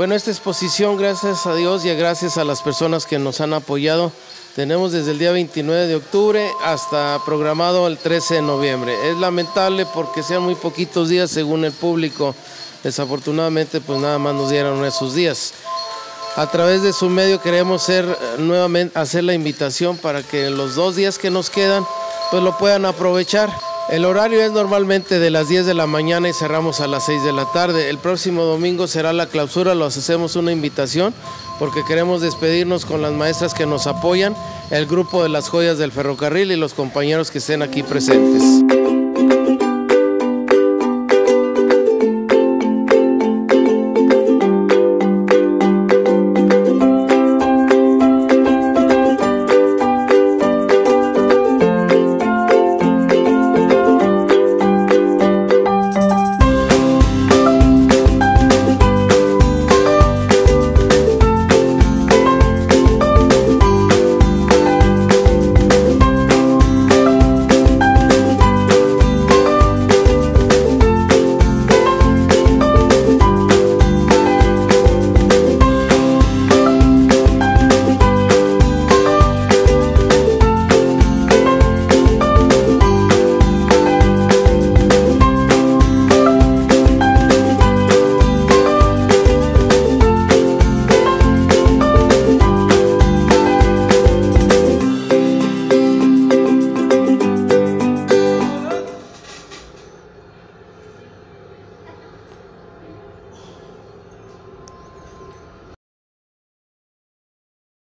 Bueno, esta exposición, gracias a Dios y gracias a las personas que nos han apoyado, tenemos desde el día 29 de octubre hasta programado el 13 de noviembre. Es lamentable porque sean muy poquitos días según el público. Desafortunadamente, pues nada más nos dieron esos días. A través de su medio queremos ser, eh, nuevamente hacer la invitación para que los dos días que nos quedan, pues lo puedan aprovechar. El horario es normalmente de las 10 de la mañana y cerramos a las 6 de la tarde. El próximo domingo será la clausura, los hacemos una invitación porque queremos despedirnos con las maestras que nos apoyan, el grupo de las joyas del ferrocarril y los compañeros que estén aquí presentes.